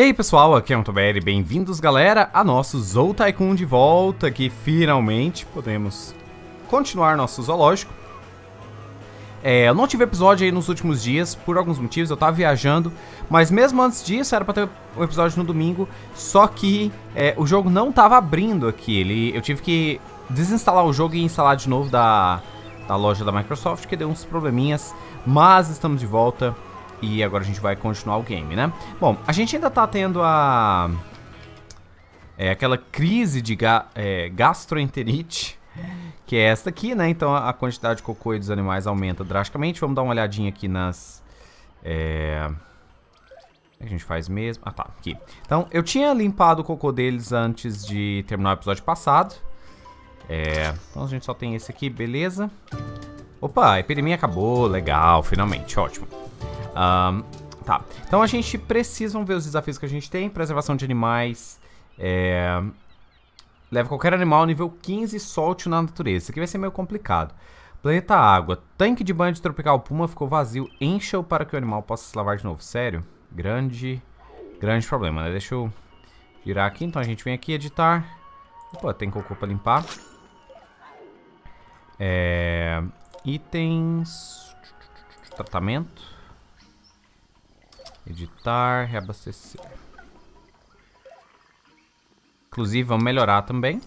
E aí pessoal, aqui é o Toberi, bem-vindos galera a nosso Zou Tycoon de volta, que finalmente podemos continuar nosso zoológico. É, eu não tive episódio aí nos últimos dias, por alguns motivos, eu tava viajando, mas mesmo antes disso era pra ter um episódio no domingo, só que é, o jogo não tava abrindo aqui, ele, eu tive que desinstalar o jogo e instalar de novo da, da loja da Microsoft, que deu uns probleminhas, mas estamos de volta. E agora a gente vai continuar o game, né? Bom, a gente ainda tá tendo a... É, aquela crise de ga, é, gastroenterite, que é esta aqui, né? Então a quantidade de cocô dos animais aumenta drasticamente. Vamos dar uma olhadinha aqui nas... É... A gente faz mesmo... Ah, tá, aqui. Então, eu tinha limpado o cocô deles antes de terminar o episódio passado. É... Então a gente só tem esse aqui, beleza. Opa, a epidemia acabou, legal, finalmente, ótimo. Um, tá, então a gente precisa, ver os desafios que a gente tem. Preservação de animais. É... Leve qualquer animal nível 15 e solte na natureza. Isso aqui vai ser meio complicado. Planeta Água. Tanque de banho de tropical Puma ficou vazio. Encha-o para que o animal possa se lavar de novo. Sério? Grande, grande problema, né? Deixa eu girar aqui. Então a gente vem aqui editar. Opa, tem cocô para limpar. É... Itens... Tratamento. Editar, reabastecer. Inclusive, vamos melhorar também.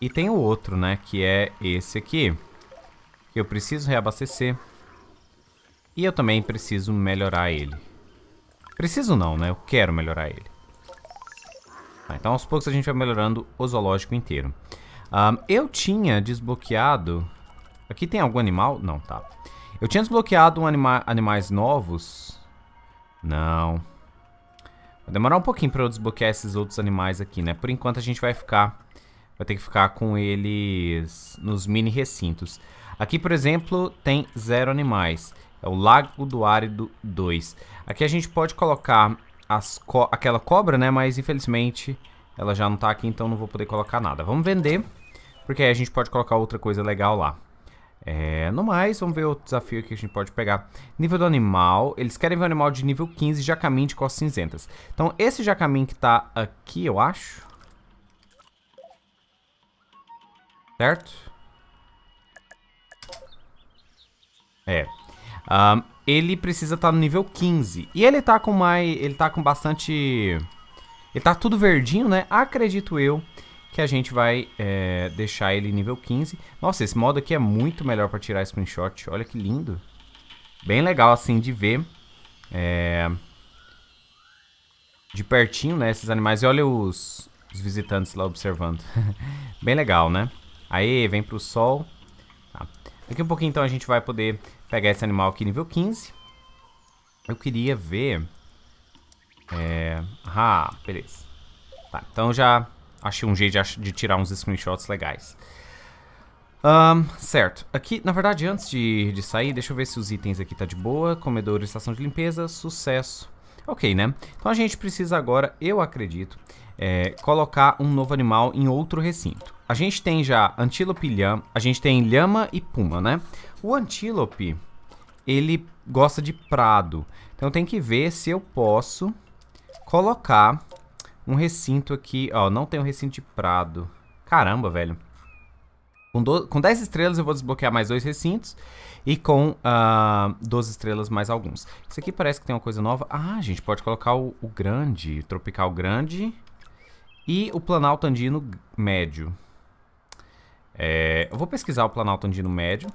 E tem o outro, né? Que é esse aqui. Que eu preciso reabastecer. E eu também preciso melhorar ele. Preciso não, né? Eu quero melhorar ele. Tá, então, aos poucos a gente vai melhorando o zoológico inteiro. Um, eu tinha desbloqueado... Aqui tem algum animal? Não, tá. Eu tinha desbloqueado um anima animais novos. Não. Vai demorar um pouquinho pra eu desbloquear esses outros animais aqui, né? Por enquanto a gente vai ficar... Vai ter que ficar com eles nos mini recintos. Aqui, por exemplo, tem zero animais. É o Lago do Árido 2. Aqui a gente pode colocar co aquela cobra, né? Mas infelizmente ela já não tá aqui, então não vou poder colocar nada. Vamos vender, porque aí a gente pode colocar outra coisa legal lá. É, no mais, vamos ver o desafio que a gente pode pegar. Nível do animal. Eles querem ver um animal de nível 15, jacamin de costas cinzentas. Então, esse jacamin que tá aqui, eu acho. Certo? É. Um, ele precisa estar tá no nível 15. E ele tá com mais... Ele tá com bastante... Ele tá tudo verdinho, né? Acredito eu que a gente vai é, deixar ele nível 15. Nossa, esse modo aqui é muito melhor para tirar screenshot. Olha que lindo. Bem legal assim de ver. É, de pertinho, né, esses animais. E olha os, os visitantes lá observando. Bem legal, né? Aí, vem pro sol. Tá. Daqui um pouquinho então a gente vai poder pegar esse animal aqui nível 15. Eu queria ver... É... Ah, beleza. Tá, então já achei um jeito de, de tirar uns screenshots legais. Um, certo, aqui, na verdade, antes de, de sair, deixa eu ver se os itens aqui tá de boa. Comedor, estação de limpeza, sucesso. Ok, né? Então a gente precisa agora, eu acredito, é, colocar um novo animal em outro recinto. A gente tem já antílope e lhama, a gente tem lhama e puma, né? O antílope, ele gosta de prado. Então tenho que ver se eu posso colocar um recinto aqui. Ó, não tem um recinto de prado. Caramba, velho. Com, do, com 10 estrelas eu vou desbloquear mais dois recintos. E com uh, ah, 12 estrelas mais alguns. Isso aqui parece que tem uma coisa nova. Ah, a gente pode colocar o, o grande. Tropical grande. E o Planalto Andino médio. É, eu vou pesquisar o Planalto Andino médio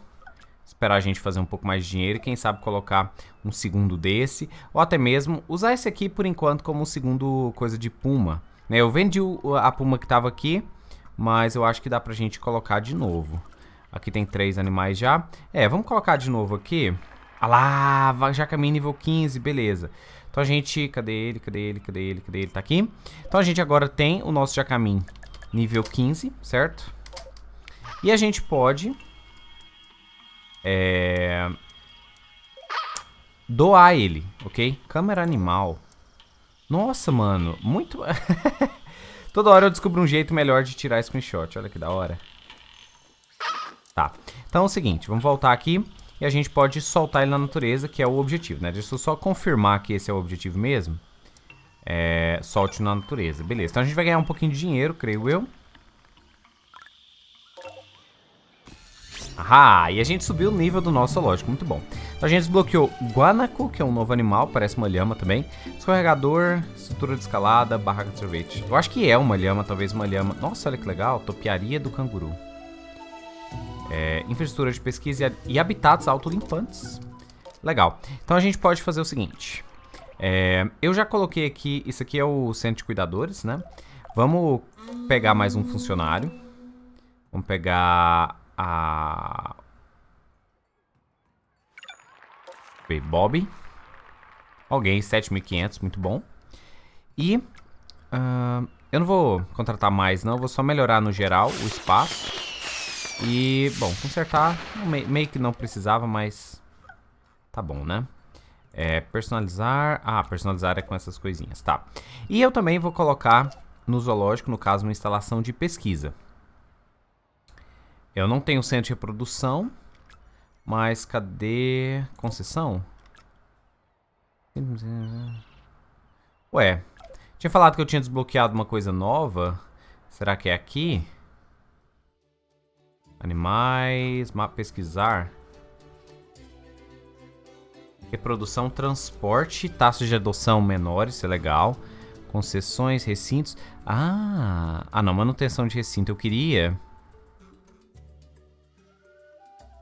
esperar a gente fazer um pouco mais de dinheiro e quem sabe colocar um segundo desse, ou até mesmo usar esse aqui por enquanto como um segundo coisa de Puma. Né? Eu vendi a Puma que estava aqui, mas eu acho que dá pra gente colocar de novo. Aqui tem três animais já. É, vamos colocar de novo aqui. Ah lá, já caminha nível 15, beleza. Então a gente, cadê ele, cadê ele, cadê ele, cadê ele, tá aqui. Então a gente agora tem o nosso Jacamin nível 15, certo? E a gente pode é... Doar ele, ok? Câmera animal. Nossa, mano, muito... Toda hora eu descubro um jeito melhor de tirar screenshot, olha que da hora. Tá, então é o seguinte, vamos voltar aqui e a gente pode soltar ele na natureza, que é o objetivo, né? Deixa eu só confirmar que esse é o objetivo mesmo. É, solte na natureza. Beleza, então a gente vai ganhar um pouquinho de dinheiro, creio eu. Ah, e a gente subiu o nível do nosso zoológico, muito bom. Então a gente desbloqueou Guanaco, que é um novo animal, parece uma lhama também. Escorregador, estrutura de escalada, barraca de sorvete. Eu acho que é uma lhama, talvez uma lhama. Nossa, olha que legal, topiaria do canguru. É, infraestrutura de pesquisa e habitats autolimpantes. Legal. Então a gente pode fazer o seguinte. É, eu já coloquei aqui, isso aqui é o centro de cuidadores, né? Vamos pegar mais um funcionário. Vamos pegar a... Bob. Alguém, 7.500, muito bom. E... Uh, eu não vou contratar mais, não. Vou só melhorar no geral o espaço. E, bom, consertar meio que não precisava, mas tá bom, né? É, personalizar... Ah, personalizar é com essas coisinhas, tá. E eu também vou colocar no zoológico, no caso, uma instalação de pesquisa. Eu não tenho centro de reprodução, mas cadê concessão? Ué, tinha falado que eu tinha desbloqueado uma coisa nova. Será que é aqui? Animais, mapa pesquisar. Reprodução, transporte, taxas de adoção menores, isso é legal. Concessões, recintos. Ah, ah não, manutenção de recinto. Eu queria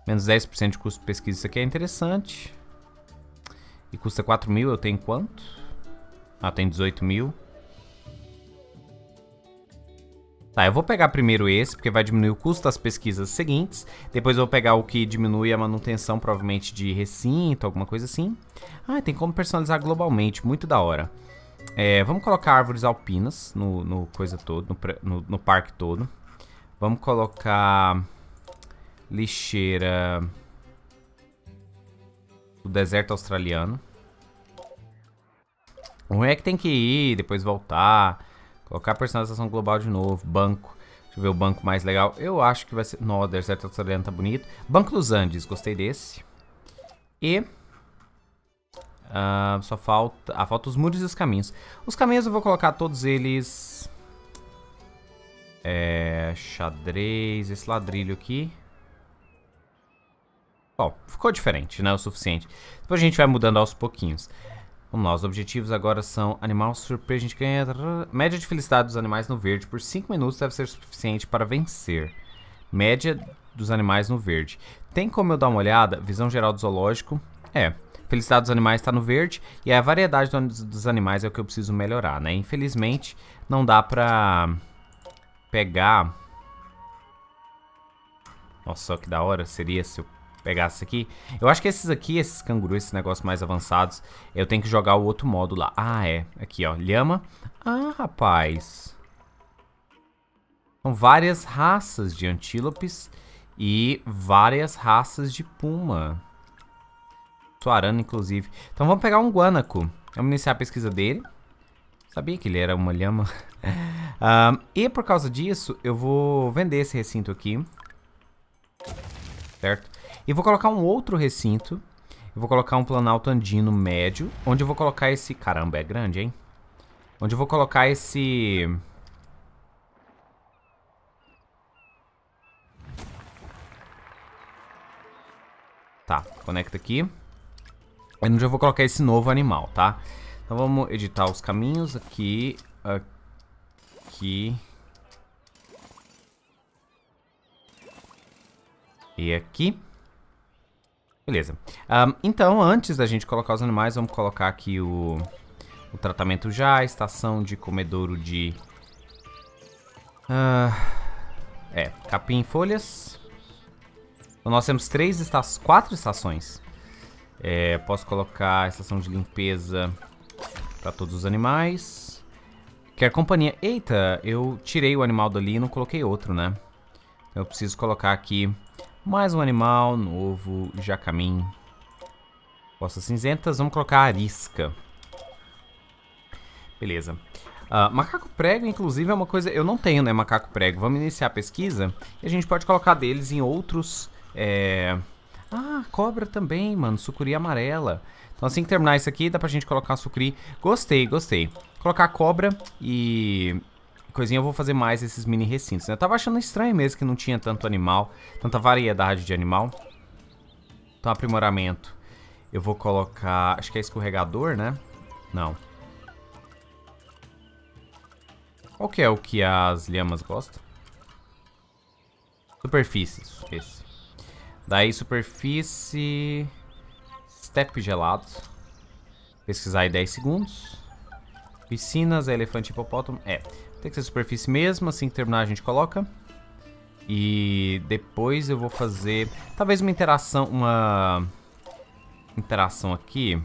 Menos 10% de custo de pesquisa, isso aqui é interessante. E custa 4 mil, eu tenho quanto? Ah, tem 18 mil. Tá, eu vou pegar primeiro esse, porque vai diminuir o custo das pesquisas seguintes. Depois eu vou pegar o que diminui a manutenção, provavelmente de recinto, alguma coisa assim. Ah, tem como personalizar globalmente, muito da hora. É, vamos colocar árvores alpinas no, no coisa todo, no, no, no parque todo. Vamos colocar lixeira do deserto australiano. O é que tem que ir, depois voltar, colocar personalização global de novo, banco. Deixa eu ver o banco mais legal. Eu acho que vai ser... Não, o deserto australiano tá bonito. Banco dos Andes, gostei desse. E... Uh, só falta... Ah, falta os muros e os caminhos. Os caminhos eu vou colocar todos eles... É... Xadrez, esse ladrilho aqui. Bom, ficou diferente, né? O suficiente. Depois a gente vai mudando aos pouquinhos. Vamos lá, os objetivos agora são animal surpresa. A gente ganha... Média de felicidade dos animais no verde por 5 minutos deve ser suficiente para vencer. Média dos animais no verde. Tem como eu dar uma olhada? Visão geral do zoológico. É, felicidade dos animais está no verde. E a variedade dos animais é o que eu preciso melhorar, né? Infelizmente, não dá pra pegar... Nossa, que da hora seria se eu pegasse aqui. Eu acho que esses aqui, esses cangurus, esses negócios mais avançados, eu tenho que jogar o outro modo lá. Ah, é. Aqui, ó. Lhama. Ah, rapaz. São várias raças de antílopes e várias raças de puma. Suarana, inclusive. Então vamos pegar um guanaco. Vamos iniciar a pesquisa dele. Sabia que ele era uma lhama. um, e por causa disso, eu vou vender esse recinto aqui. Certo? E vou colocar um outro recinto. Eu vou colocar um planalto andino médio. Onde eu vou colocar esse... Caramba, é grande, hein? Onde eu vou colocar esse... Tá, conecta aqui. Onde eu vou colocar esse novo animal, tá? Então vamos editar os caminhos aqui. Aqui. E aqui. Beleza. Um, então, antes da gente colocar os animais, vamos colocar aqui o, o tratamento já, estação de comedouro de... Uh, é, capim e folhas. Então, nós temos três estações, quatro estações. É, posso colocar a estação de limpeza para todos os animais. Quer companhia... Eita, eu tirei o animal dali e não coloquei outro, né? Eu preciso colocar aqui mais um animal novo, jacamim. Costas cinzentas, vamos colocar arisca. Beleza. Uh, macaco prego, inclusive, é uma coisa... Eu não tenho, né, macaco prego. Vamos iniciar a pesquisa e a gente pode colocar deles em outros... É... Ah, cobra também, mano. Sucuri amarela. Então assim que terminar isso aqui, dá pra gente colocar sucuri. Gostei, gostei. Colocar cobra e... Coisinha, eu vou fazer mais esses mini recintos. Né? Eu tava achando estranho mesmo que não tinha tanto animal. Tanta variedade de animal. Então, aprimoramento. Eu vou colocar... Acho que é escorregador, né? Não. Qual que é o que as lhamas gostam? Superfícies, esse. Daí, superfície... Step gelado. Pesquisar aí 10 segundos. Piscinas, elefante hipopótamo. É, tem que ser superfície mesmo. Assim que terminar a gente coloca. E depois eu vou fazer... Talvez uma interação... Uma... Interação aqui.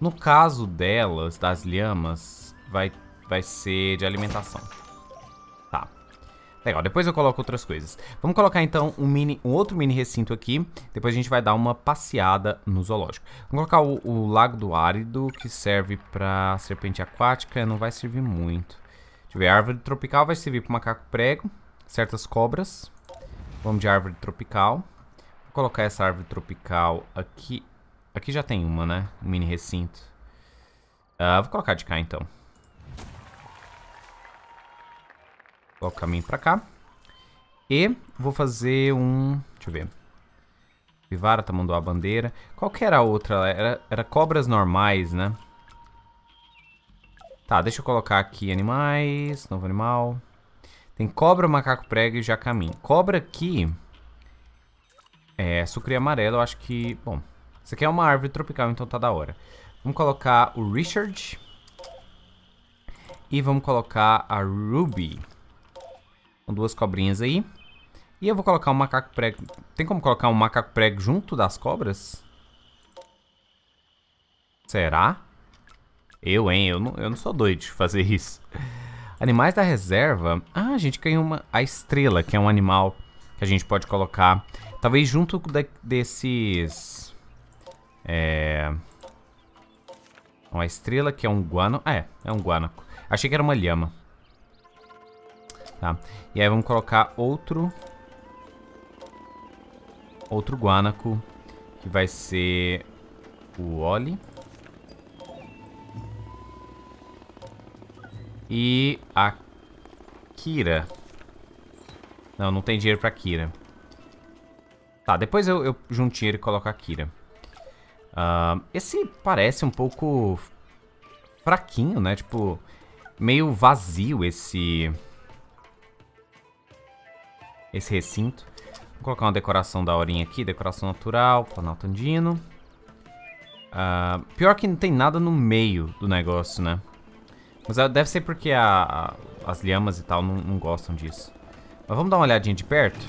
No caso delas, das lhamas, vai, vai ser de alimentação. Tá. Legal, depois eu coloco outras coisas. Vamos colocar então um, mini, um outro mini recinto aqui. Depois a gente vai dar uma passeada no zoológico. Vamos colocar o, o Lago do Árido, que serve para serpente aquática. Não vai servir muito. Ver, árvore tropical vai servir para macaco prego. Certas cobras. Vamos de árvore tropical. Vou colocar essa árvore tropical aqui Aqui já tem uma, né? Um mini recinto. Uh, vou colocar de cá, então. Coloco o caminho pra cá. E vou fazer um... Deixa eu ver. Vivara, tamanduá, bandeira. Qual que era a outra? Era, era cobras normais, né? Tá, deixa eu colocar aqui animais. Novo animal. Tem cobra, macaco prego e jacamim. Cobra aqui... É, sucri amarelo, eu acho que... Bom, isso aqui é uma árvore tropical, então tá da hora. Vamos colocar o Richard. E vamos colocar a Ruby. Com duas cobrinhas aí. E eu vou colocar um macaco prego. Tem como colocar um macaco prego junto das cobras? Será? Eu, hein? Eu não, eu não sou doido de fazer isso. Animais da reserva. Ah, a gente ganhou uma, a estrela, que é um animal que a gente pode colocar. Talvez junto de, desses é... Uma estrela que é um guano. Ah, é, é um guanaco. Achei que era uma lhama. Tá. E aí vamos colocar outro... Outro guanaco. Que vai ser o Oli. E a Kira. Não, não tem dinheiro pra Kira. Tá, depois eu, eu junto dinheiro e coloco a Kira. Uh, esse parece um pouco fraquinho, né? Tipo, meio vazio esse... Esse recinto. Vou colocar uma decoração da horinha aqui, decoração natural, planalto andino. Uh, pior que não tem nada no meio do negócio, né? Mas é, deve ser porque a, a, as lhamas e tal não, não gostam disso. Mas vamos dar uma olhadinha de perto.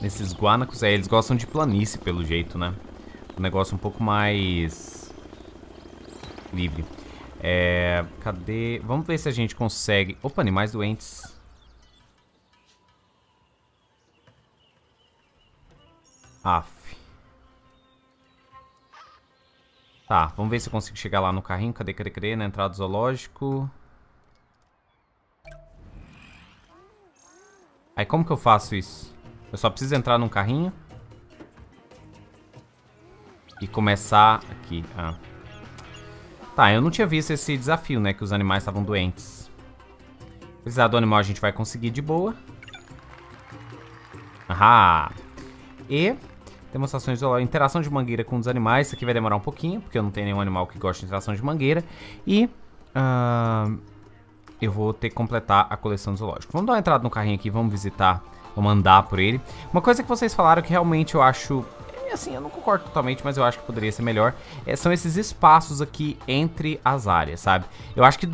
Nesses guanacos, é, eles gostam de planície pelo jeito, né? um negócio um pouco mais livre. É, cadê? Vamos ver se a gente consegue... Opa, animais doentes. Aff. Tá, vamos ver se eu consigo chegar lá no carrinho. Cadê, cadê, cadê? Na entrada do zoológico. Aí como que eu faço isso? Eu só preciso entrar num carrinho? E começar aqui. Ah. Tá, eu não tinha visto esse desafio, né? Que os animais estavam doentes. Precisar do animal a gente vai conseguir de boa. Ahá! E demonstrações de interação de mangueira com os animais. Isso aqui vai demorar um pouquinho, porque eu não tenho nenhum animal que goste de interação de mangueira. E uh, eu vou ter que completar a coleção zoológica. Vamos dar uma entrada no carrinho aqui, vamos visitar, vamos andar por ele. Uma coisa que vocês falaram que realmente eu acho assim, eu não concordo totalmente, mas eu acho que poderia ser melhor. É, são esses espaços aqui entre as áreas, sabe? Eu acho que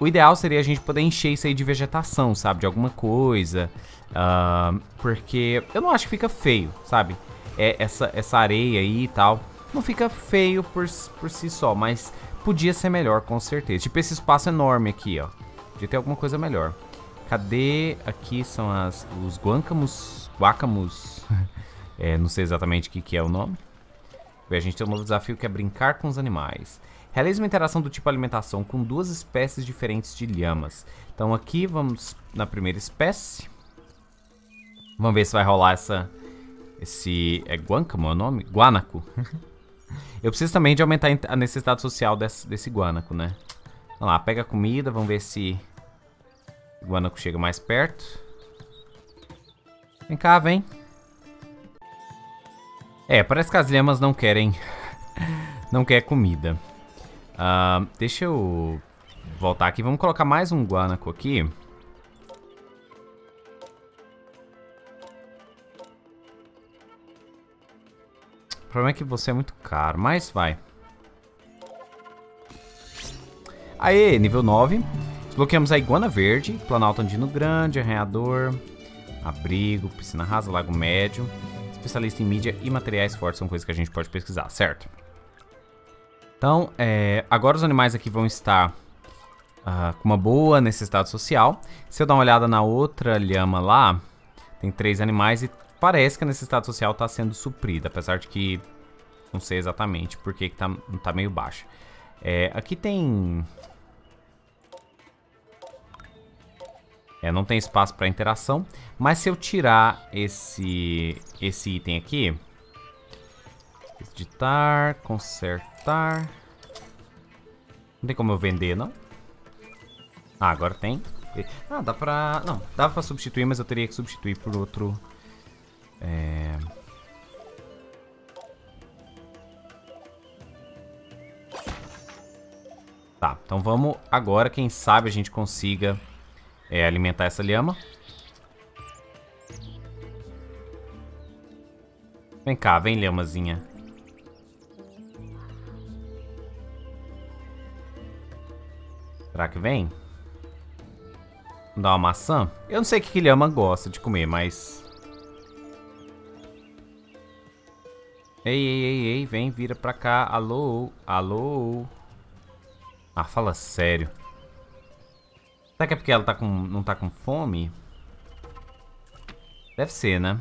o ideal seria a gente poder encher isso aí de vegetação, sabe? De alguma coisa. Uh, porque eu não acho que fica feio, sabe? É, essa, essa areia aí e tal. Não fica feio por, por si só, mas podia ser melhor, com certeza. Tipo esse espaço enorme aqui, ó. Podia ter alguma coisa melhor. Cadê? Aqui são as, os guancamos. Guacamos. É, não sei exatamente o que, que é o nome. A gente tem um novo desafio que é brincar com os animais. Realize uma interação do tipo alimentação com duas espécies diferentes de lhamas. Então aqui vamos na primeira espécie. Vamos ver se vai rolar essa esse... É Guancamo é o nome? Guanaco. Eu preciso também de aumentar a necessidade social desse, desse Guanaco, né? Vamos lá, pega a comida, vamos ver se o Guanaco chega mais perto. Vem cá, vem. É, parece que as lhamas não querem... não quer comida. Uh, deixa eu voltar aqui. Vamos colocar mais um Guanaco aqui. Problema é que você é muito caro, mas vai. Aê, nível 9. Desbloqueamos a Iguana Verde, Planalto Andino Grande, Arranhador, Abrigo, Piscina Rasa, Lago Médio. Especialista em mídia e materiais fortes são coisas que a gente pode pesquisar, certo? Então, é, agora os animais aqui vão estar uh, com uma boa necessidade social. Se eu dar uma olhada na outra lhama lá, tem três animais e Parece que a necessidade social está sendo suprida, apesar de que não sei exatamente por que está tá meio baixa. É, aqui tem... É, não tem espaço para interação, mas se eu tirar esse, esse item aqui... Editar, consertar... Não tem como eu vender, não? Ah, agora tem. Ah, dá pra... Não, dava pra substituir, mas eu teria que substituir por outro é... Tá, então vamos agora, quem sabe a gente consiga é, alimentar essa lhama. Vem cá, vem lhamazinha. Será que vem? Vamos dar uma maçã? Eu não sei o que, que lhama gosta de comer, mas Ei, ei, ei, ei, vem, vira pra cá. Alô, alô. Ah, fala sério. Será que é porque ela tá com, não tá com fome? Deve ser, né?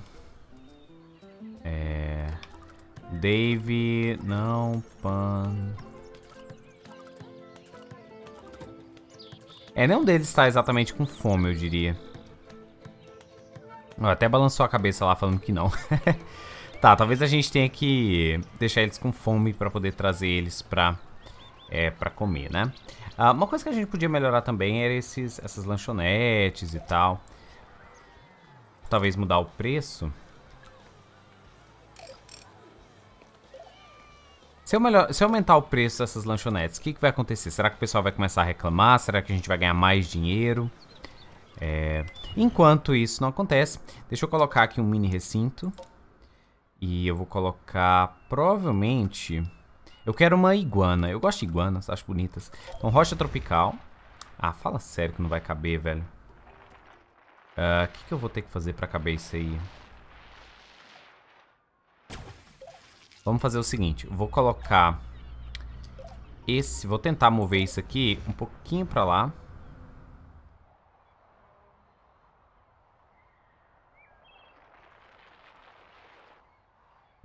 É... Dave, não, Pan... É, nenhum deles está exatamente com fome, eu diria. Até balançou a cabeça lá falando que não. Tá, talvez a gente tenha que deixar eles com fome pra poder trazer eles pra, é, pra comer, né? Ah, uma coisa que a gente podia melhorar também era esses, essas lanchonetes e tal. Talvez mudar o preço. Se eu, melhor, se eu aumentar o preço dessas lanchonetes, o que, que vai acontecer? Será que o pessoal vai começar a reclamar? Será que a gente vai ganhar mais dinheiro? É... Enquanto isso não acontece, deixa eu colocar aqui um mini recinto. E eu vou colocar, provavelmente... Eu quero uma iguana. Eu gosto de iguanas, acho bonitas. Então, rocha tropical. Ah, fala sério que não vai caber, velho. O uh, ah, que, que eu vou ter que fazer pra caber isso aí? Vamos fazer o seguinte. vou colocar esse... Vou tentar mover isso aqui um pouquinho pra lá.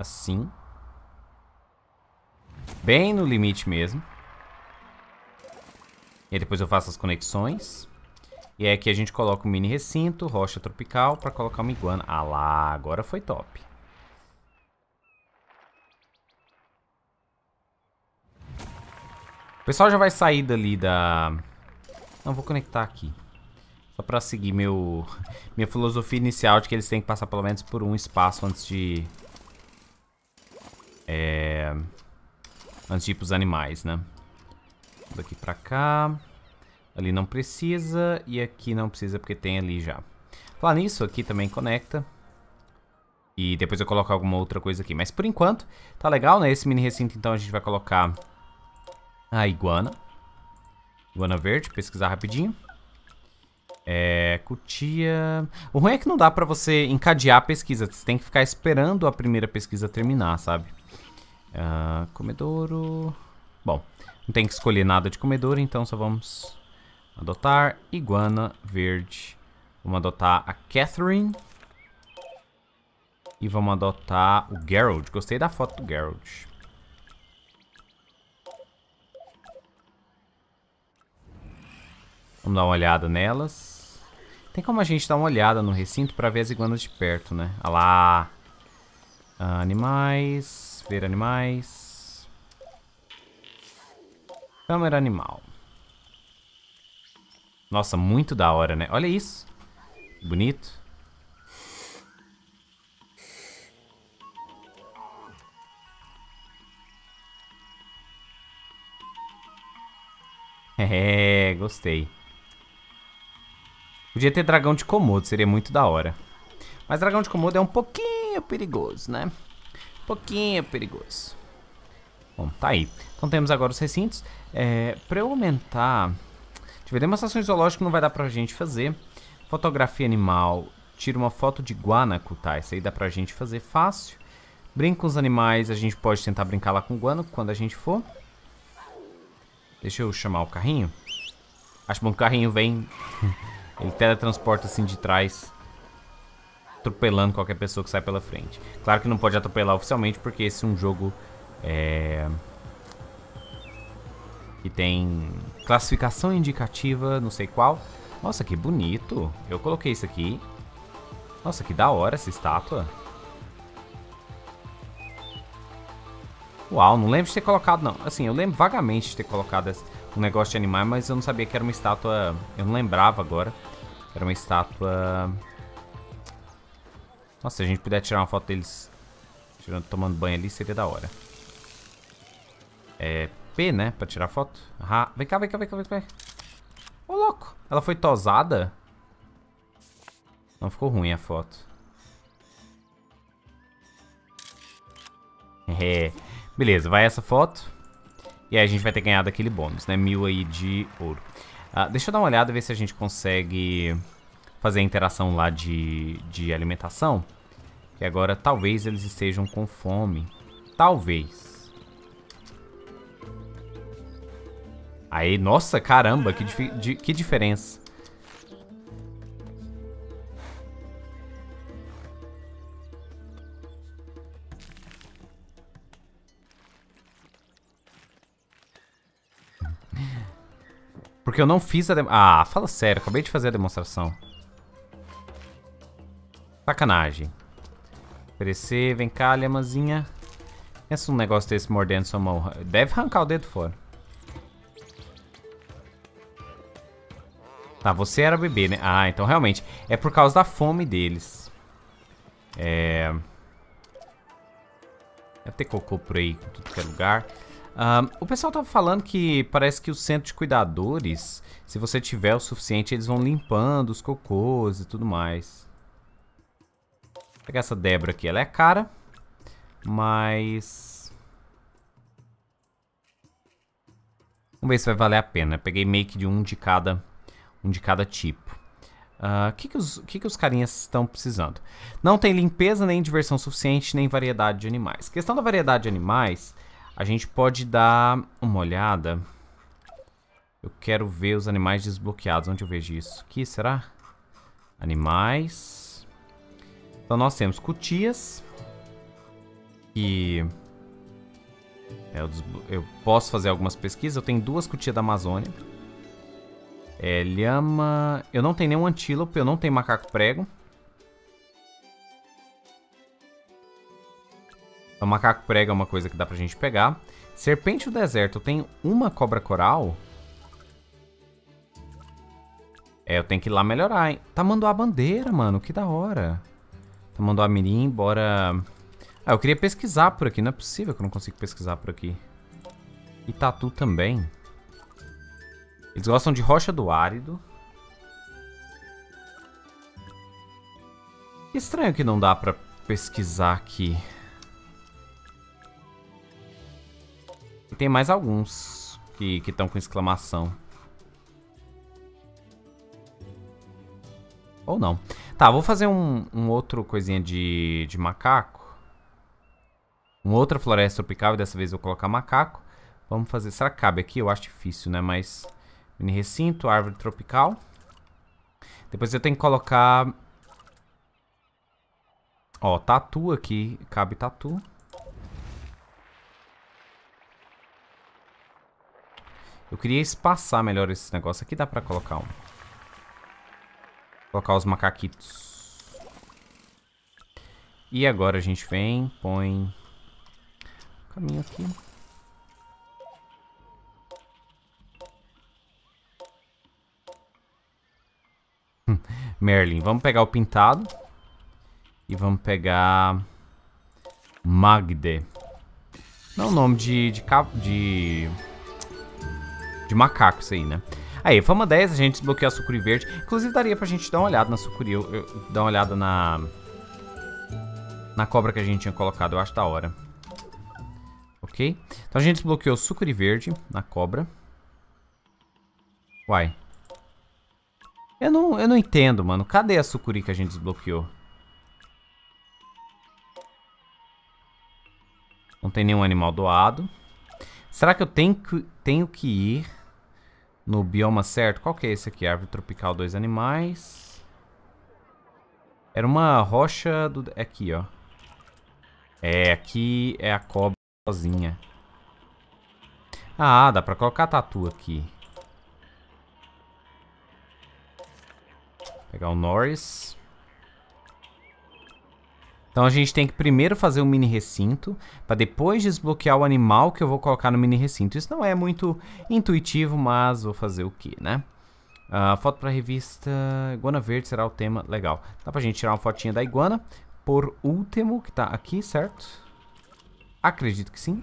Assim. Bem no limite mesmo. E depois eu faço as conexões. E aí aqui a gente coloca um mini recinto, rocha tropical, para colocar uma iguana. Ah lá, agora foi top. O pessoal já vai sair dali da... Não, vou conectar aqui. Só pra seguir meu... minha filosofia inicial de que eles têm que passar pelo menos por um espaço antes de é... Pros animais, né? Daqui pra cá. Ali não precisa. E aqui não precisa porque tem ali já. Falar nisso, aqui também conecta. E depois eu coloco alguma outra coisa aqui. Mas por enquanto, tá legal, né? Esse mini recinto, então, a gente vai colocar a iguana. Iguana verde, pesquisar rapidinho. É, cutia... O ruim é que não dá pra você encadear a pesquisa. Você tem que ficar esperando a primeira pesquisa terminar, sabe? Uh, comedouro... Bom, não tem que escolher nada de comedouro, então só vamos adotar iguana verde. Vamos adotar a Catherine. E vamos adotar o Geralt. Gostei da foto do Geralt. Vamos dar uma olhada nelas. Tem como a gente dar uma olhada no recinto para ver as iguanas de perto, né? Olha lá. Animais. Ver animais. Câmera animal. Nossa, muito da hora, né? Olha isso. Bonito. É, gostei. Podia ter dragão de Komodo, seria muito da hora. Mas dragão de Komodo é um pouquinho perigoso, né? Pouquinho perigoso. Bom, tá aí. Então temos agora os recintos. É, pra eu aumentar... Deixa eu ver, demonstrações zoológicas não vai dar pra gente fazer. Fotografia animal. Tira uma foto de guanaco, tá? Isso aí dá pra gente fazer fácil. Brinca com os animais, a gente pode tentar brincar lá com o guanaco quando a gente for. Deixa eu chamar o carrinho. Acho bom que o carrinho vem... Ele teletransporta assim de trás. Atropelando qualquer pessoa que sai pela frente. Claro que não pode atropelar oficialmente, porque esse é um jogo... É... Que tem classificação indicativa, não sei qual. Nossa, que bonito. Eu coloquei isso aqui. Nossa, que da hora essa estátua. Uau, não lembro de ter colocado, não. Assim, eu lembro vagamente de ter colocado um negócio de animais, mas eu não sabia que era uma estátua... Eu não lembrava agora. Era uma estátua... Nossa, se a gente puder tirar uma foto deles tirando, tomando banho ali, seria da hora. É P, né? Pra tirar foto. Ah, vem cá, vem cá, vem cá, vem cá. Ô, louco. Ela foi tosada? Não ficou ruim a foto. É... Beleza, vai essa foto. E aí a gente vai ter ganhado aquele bônus, né? Mil aí de ouro. Uh, deixa eu dar uma olhada ver se a gente consegue fazer a interação lá de, de alimentação. Que agora talvez eles estejam com fome. Talvez. Aí, nossa, caramba, que, dif que diferença. Porque eu não fiz a... Ah, fala sério, acabei de fazer a demonstração. Sacanagem. Oferecer, vem cá, lhamazinha. Pensa um negócio desse mordendo sua mão. Deve arrancar o dedo fora. Tá, você era bebê, né? Ah, então realmente. É por causa da fome deles. É... Deve ter cocô por aí, em tudo que é lugar. Um, o pessoal tava falando que parece que o centro de cuidadores, se você tiver o suficiente, eles vão limpando os cocôs e tudo mais. Vou pegar essa Débora aqui, ela é cara, mas... Vamos ver se vai valer a pena. Peguei meio que de um de cada, um de cada tipo. O uh, ah, que, que, os, que, que os carinhas estão precisando? Não tem limpeza, nem diversão suficiente, nem variedade de animais. Questão da variedade de animais, a gente pode dar uma olhada. Eu quero ver os animais desbloqueados. Onde eu vejo isso? Aqui, será? Animais. Então nós temos cutias. Que... É, eu, eu, posso fazer algumas pesquisas. Eu tenho duas cutias da Amazônia. É, lhama... Eu não tenho nenhum antílope. Eu não tenho macaco prego. O macaco prega é uma coisa que dá pra gente pegar. Serpente do deserto, eu tenho uma cobra coral. É, eu tenho que ir lá melhorar, hein? a bandeira, mano, que da hora. A mirim, bora... Ah, eu queria pesquisar por aqui, não é possível que eu não consiga pesquisar por aqui. E tatu também. Eles gostam de rocha do árido. Estranho que não dá pra pesquisar aqui. E tem mais alguns que estão com exclamação. Ou não. Tá, vou fazer um, um outro coisinha de, de macaco. Uma outra floresta tropical e dessa vez eu vou colocar macaco. Vamos fazer... Será que cabe aqui? Eu acho difícil, né? Mas... Mini recinto, árvore tropical. Depois eu tenho que colocar... Ó, tatu aqui. Cabe tatu. Eu queria espaçar melhor esse negócio aqui. Dá pra colocar um. Colocar os macaquitos. E agora a gente vem, põe... Caminho aqui. Merlin. Vamos pegar o pintado. E vamos pegar... Magde. Não é nome de, de, de... De macaco isso aí, né? Aí, fama 10, a gente desbloqueou a sucuri verde. Inclusive, daria pra gente dar uma olhada na sucuri. Eu, eu, dar uma olhada na... Na cobra que a gente tinha colocado. Eu acho da hora. Ok? Então a gente desbloqueou sucuri verde na cobra. Uai. Eu não, eu não entendo, mano. Cadê a sucuri que a gente desbloqueou? Não tem nenhum animal doado. Será que eu tenho que, tenho que ir no bioma certo? Qual que é esse aqui? Árvore tropical, dois animais. Era uma rocha do... É aqui, ó. É, aqui é a cobra sozinha. Ah, dá pra colocar tatu aqui. Pegar o Norris. Então a gente tem que primeiro fazer um mini recinto, para depois desbloquear o animal que eu vou colocar no mini recinto. Isso não é muito intuitivo, mas vou fazer o que, né? Uh, foto para revista Iguana Verde será o tema. Legal. Dá pra gente tirar uma fotinha da iguana. Por último, que tá aqui, certo? Acredito que sim.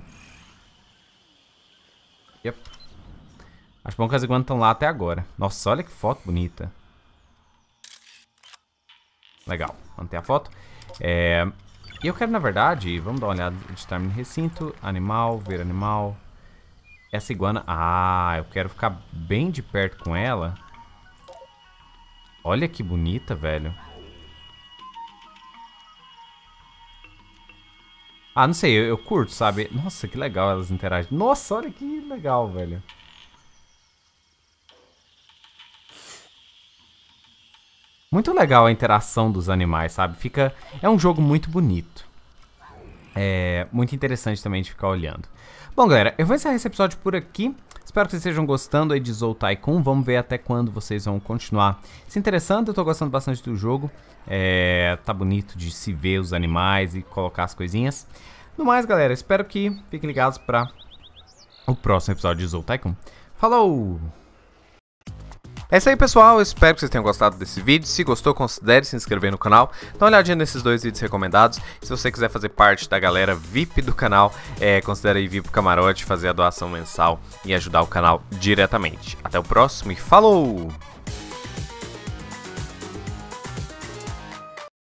Yep. Acho bom que as iguanas estão lá até agora. Nossa, olha que foto bonita. Legal. Manter a foto. É, e eu quero, na verdade, vamos dar uma olhada, editar no recinto, animal, ver animal. Essa iguana, ah, eu quero ficar bem de perto com ela. Olha que bonita, velho. Ah, não sei, eu, eu curto, sabe? Nossa, que legal elas interagem. Nossa, olha que legal, velho. Muito legal a interação dos animais, sabe? Fica... É um jogo muito bonito. É muito interessante também de ficar olhando. Bom, galera, eu vou encerrar esse episódio por aqui. Espero que vocês estejam gostando aí de Zou Tycoon. Vamos ver até quando vocês vão continuar se interessando. Eu tô gostando bastante do jogo. É, tá bonito de se ver os animais e colocar as coisinhas. No mais, galera, espero que fiquem ligados para o próximo episódio de Zou Tycoon. Falou! É isso aí, pessoal. espero que vocês tenham gostado desse vídeo. Se gostou, considere se inscrever no canal. Dá uma olhadinha nesses dois vídeos recomendados. Se você quiser fazer parte da galera VIP do canal, é, considere vir pro camarote, fazer a doação mensal e ajudar o canal diretamente. Até o próximo e falou!